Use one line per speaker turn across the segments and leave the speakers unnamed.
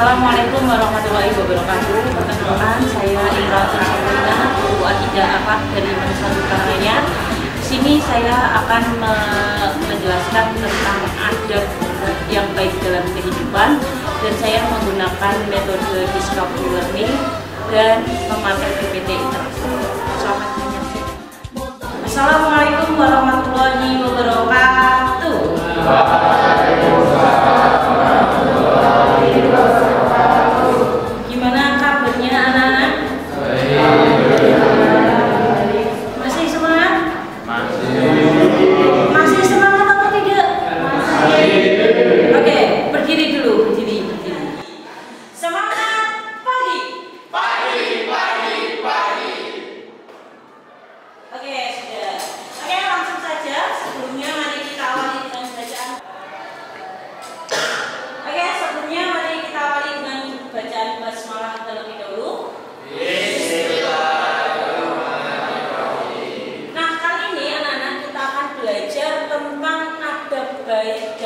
Assalamualaikum warahmatullahi wabarakatuh. Perkenalkan saya Indra Prasarina, Guru Akidah Akhlak dari Universitas Di sini saya akan menjelaskan tentang adab yang baik dalam kehidupan dan saya menggunakan metode discovery learning dan memakai PPT interaktif. Selamat menyaksikan. Assalamualaikum warahmatullahi wabarakatuh.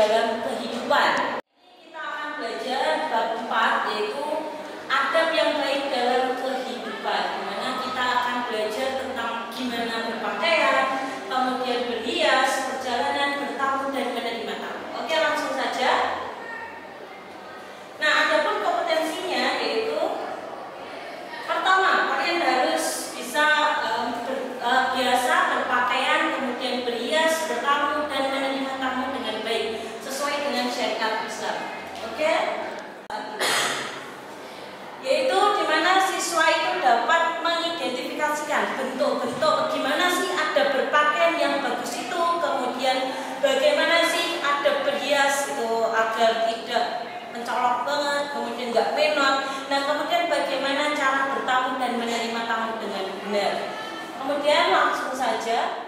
dalam kehidupan. Ini kita akan belajar bab 4 yaitu adab yang baik yang bagus itu. Kemudian bagaimana sih ada berhias itu agar tidak mencolok banget kemudian nggak menor. Nah kemudian bagaimana cara bertamu dan menerima tamu dengan benar? Kemudian langsung saja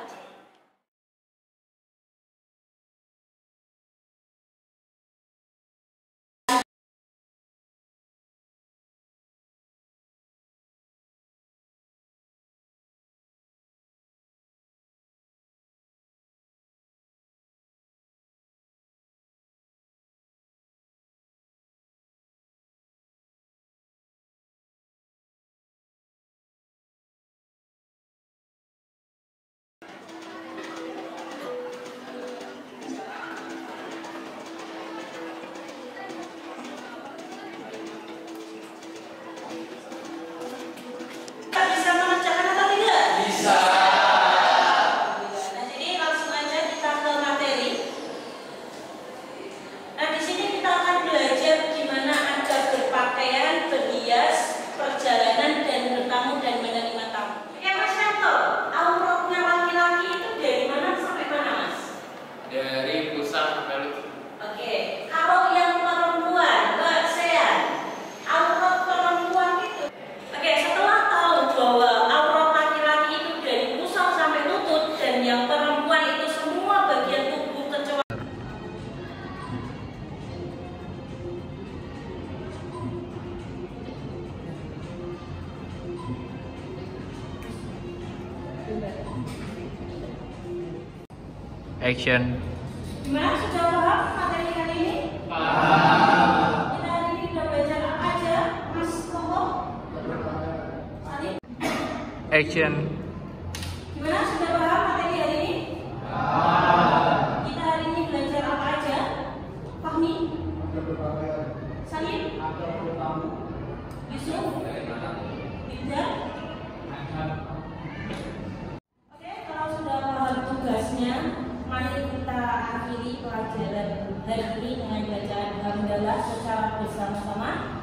Action.
Gimana sudah paham materi kali ini? Paham. Kita hari ini sudah belajar apa aja, Mas Koko?
Action.
dan ini dengan bacaan hamdalah secara bersama-sama.